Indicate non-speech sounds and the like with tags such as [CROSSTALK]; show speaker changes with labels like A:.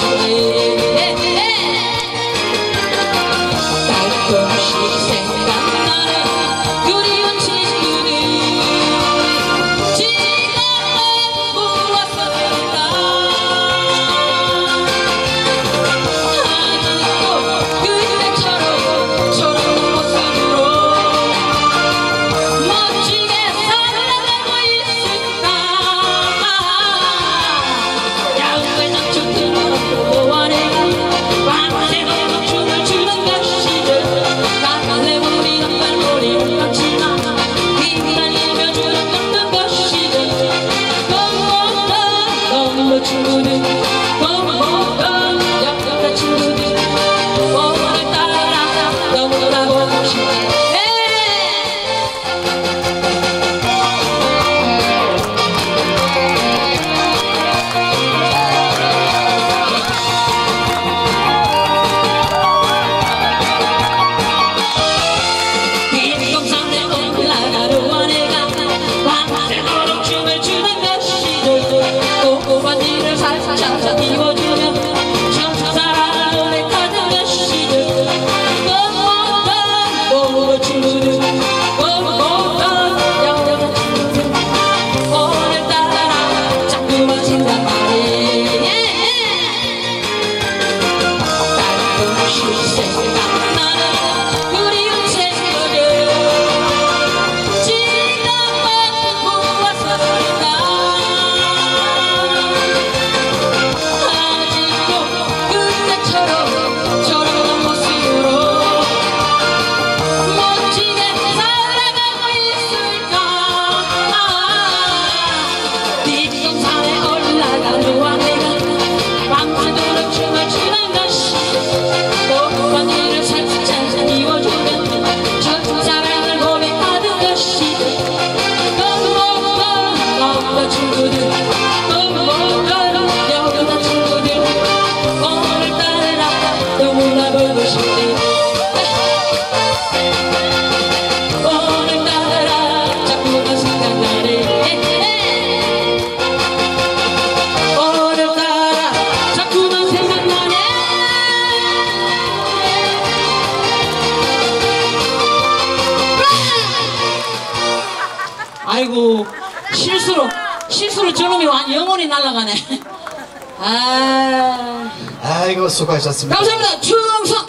A: cheia. Thank you. 想想尝尝 아이고 실수로 실수로 저놈이 완 영원히 날아가네. [LAUGHS] 아.
B: 아이고 수고하셨습니다.
A: 감사합니다. 충성.